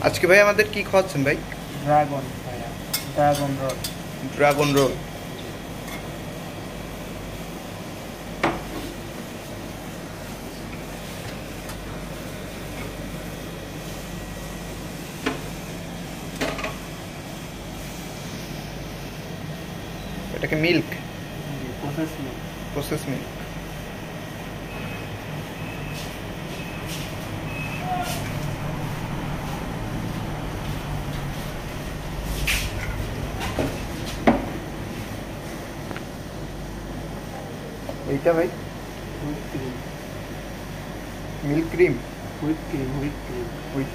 আজকে ভাই আমাদের কি খাওয়াচ্ছেন ভাই? ড্রাগন ভাইয়া। ড্রাগন রোল ড্রাগন রোল এটাকে milk process milk process milk এইটা ভাই wheat cream milk cream wheat cream wheat cream with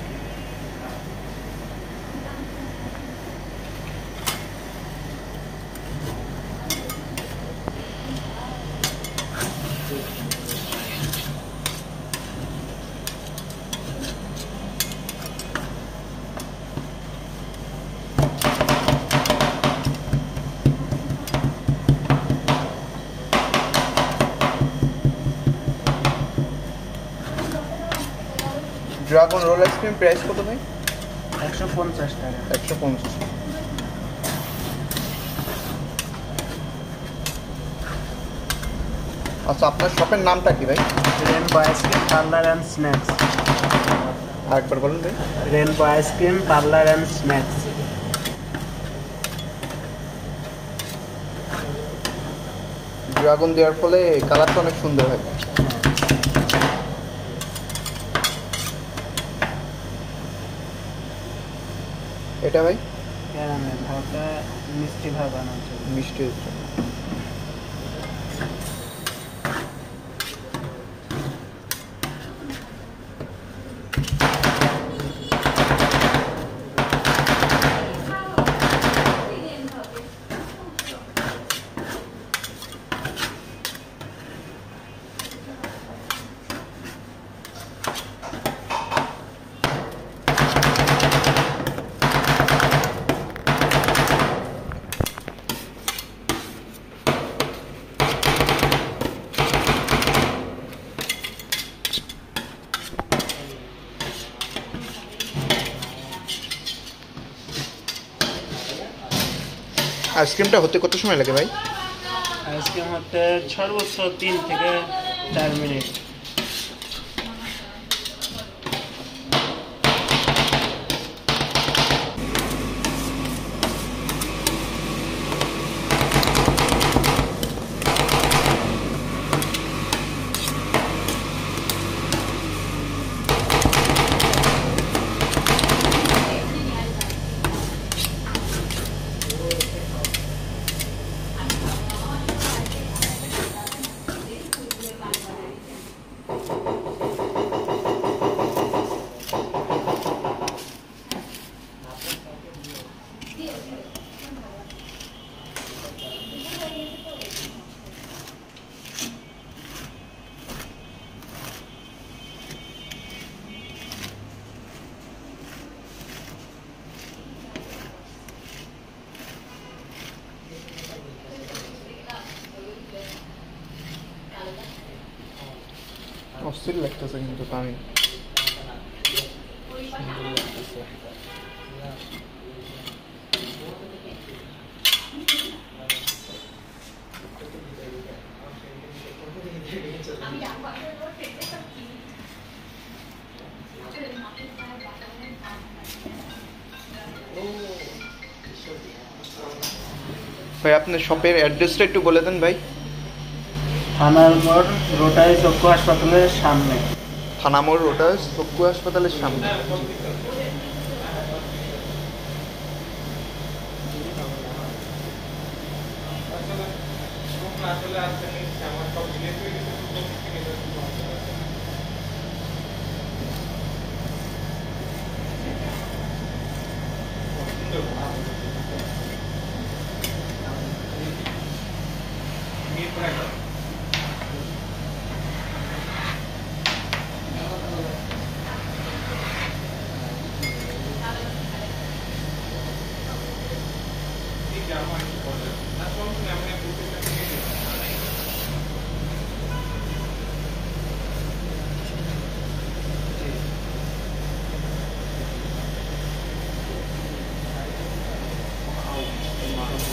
Dragon roll ice cream price কত ভাই? একশো পঞ্চাশ টাকা। একশো পঞ্চাশ। আচ্ছা আপনার শপের নামটা কি ভাই? Rainbow ice cream parlour and snacks আরেকবার বলুন ভাই। Rainbow ice cream parlour and snacks dragon দেওয়ার ফলে কালারটা অনেক সুন্দর হয়। এটা ভাই? ক্যারামেল ভাবটা মিষ্টি ভাব আনার জন্য মিষ্টি আইসক্রিমটা হতে কত সময় লাগে ভাই? আইসক্রিম হতে সর্বোচ্চ তিন থেকে চার মিনিট। অস্থির লাগতেছে কিন্তু আমি ভাই আপনার শপের অ্যাড্রেসটা একটু বলে দেন ভাই। থানারগড় রোটাই চক্ষু হাসপাতালের সামনে। থানামোর রোটারি চক্ষু হাসপাতালের সামনে। আসলে আছে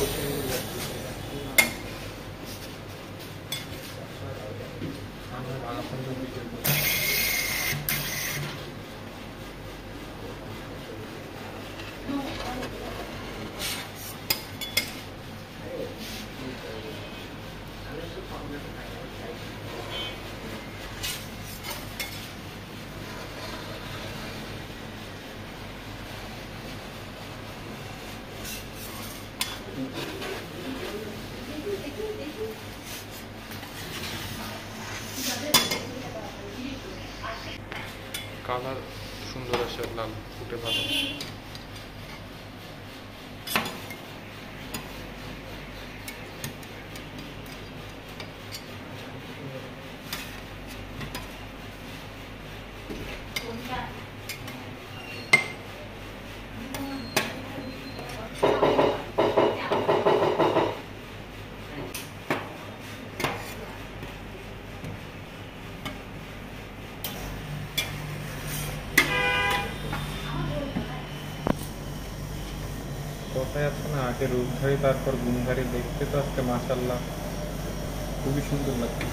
え? কালার সুন্দর আসে লাল ফুটে ভালো। কথায় আছে না আগে রূপধারী তারপর গুণধারী দেখতে তো আজকে মাসাল্লাহ খুবই সুন্দর লাগছে